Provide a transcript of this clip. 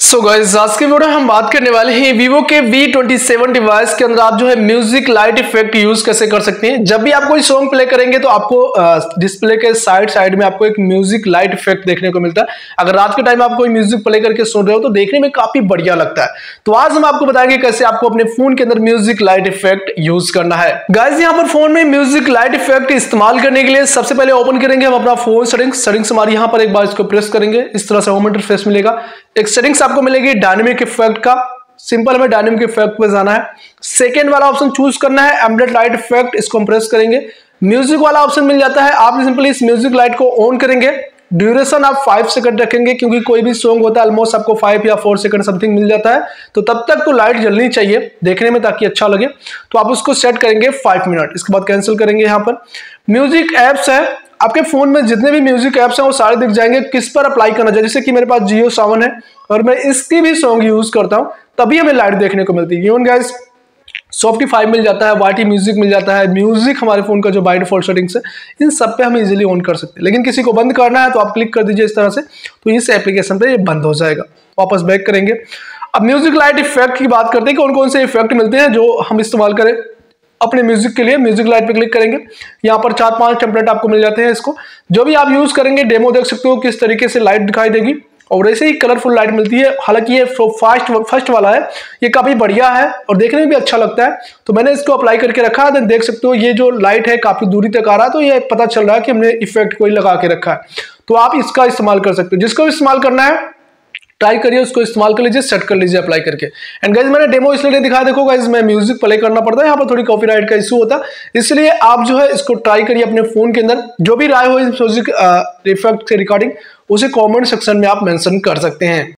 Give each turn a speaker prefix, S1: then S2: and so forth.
S1: So guys आज के video में हम बात करने वाले हैं वीवो के V27 डिवाइस के अंदर आप जो है म्यूज़िक लाइट इफ़ेक्ट यूज़ कैसे कर सकते हैं। जब भी आप कोई सॉन्ग प्ले करेंगे तो आपको डिस्प्ले के साइड साइड में आपको एक म्यूज़िक लाइट इफ़ेक्ट देखने को मिलता है। अगर रात के टाइम आप कोई म्यूज़िक प्ले करके सुन रहे हो तो देखने में काफ़ी बढ़िया लगता है। तो आज हम आपको बताएँगे कैसे आपको अपने फ़ोन के अंदर म्यूज़िक लाइट इफ़ेक्ट यूज़ करना है। गाइज़ यहाँ पर फ़ोन में म्यूज़िक लाइट इफ़ेक्ट इस्तेमाल करने के लिए सबसे पहले ओपन करेंगे हम अपना फ़ोन सेटिंग्स सेटिंग्स हमारी यहाँ पर एक बार इसको प्रेस करेंगे। इस तरह से होम इंटरफेस मिलेगा। एक सेटिंग्स आपको मिलेगी डायनेमिक इफ़ेक्ट का। सिंपल हमें डायनेमिक इफ़ेक्ट पे जाना है। सेकेंड वाला ऑप्शन चूज़ करना है एम्बलेट लाइट इफ़ेक्ट इसको हम प्रेस करेंगे। म्यूज़िक वाला ऑप्शन मिल जाता है, आप सिंपली इस म्यूज़िक लाइट को ऑन करेंगे। ड्यूरेशन आप फाइव सेकंड रखेंगे, क्योंकि कोई भी सॉन्ग होता है ऑलमोस्ट आपको फाइव या फोर सेकंड समथिंग मिल जाता है। तो तब तक तो लाइट जलनी चाहिए, देखने में ताकि अच्छा लगे। तो आप उसको सेट करेंगे फाइव मिनट इसके बाद कैंसिल करेंगे यहाँ पर। म्यूज़िक एप्स है आपके फ़ोन में जितने भी म्यूज़िक एप्स हैं, वो सारे दिख जाएँगे। किस पर अप्लाई करना चाहिए? जैसे कि मेरे पास जियो सावन है और मैं इसकी भी सॉन्ग यूज़ करता हूँ, तभी हमें लाइट देखने को मिलती है। यून गैस सॉफ्टी मिल जाता है वाटी म्यूज़िक मिल जाता है म्यूज़िक हमारे फ़ोन का जो बाई डिफ़ॉल्ट सेटिंग्स है, इन सब पे हम इजीली ऑन कर सकते हैं। लेकिन किसी को बंद करना है तो आप क्लिक कर दीजिए इस तरह से तो इस एप्लीकेशन पे ये बंद हो जाएगा। वापस बैक करेंगे। अब म्यूज़िक लाइट इफ़ेक्ट की बात करते हैं कौन कौन से इफ़ेक्ट मिलते हैं जो हम इस्तेमाल करें। अपने म्यूज़िक के लिए म्यूज़िक लाइट पे क्लिक करेंगे। यहाँ पर चार पाँच टेम्पलेट आपको मिल जाते हैं इसको। जो भी आप यूज़ करेंगे डेमो देख सकते हो किस तरीके से लाइट दिखाई देगी। और ऐसे ही कलरफुल लाइट मिलती है। हालाँकि ये फास्ट फ़र्स्ट वाला है। ये काफ़ी बढ़िया है और देखने में भी अच्छा लगता है। तो मैंने इसको अप्लाई करके रखा है। देख सकते हो ये जो लाइट है काफ़ी दूरी तक आ रहा है। तो ये पता चल रहा है कि हमने इफ़ेक्ट कोई लगा के रखा है। तो आप इसका इस्तेमाल कर सकते हो। जिसको इस्तेमाल करना है ट्राई करिए उसको इस्तेमाल कर लीजिए सेट कर लीजिए अप्लाई करके। एंड गाइज़ मैंने डेमो इसलिए नहीं दिखाया, देखो गाइज़ मैं म्यूज़िक प्ले करना पड़ता है, यहाँ पर थोड़ी कॉपीराइट का इशू होता है। इसलिए आप जो है इसको ट्राई करिए अपने फ़ोन के अंदर, जो भी राय हो इस म्यूज़िक इफ़ेक्ट से रिकॉर्डिंग उसे कॉमेंट सेक्शन में आप मैंशन कर सकते हैं।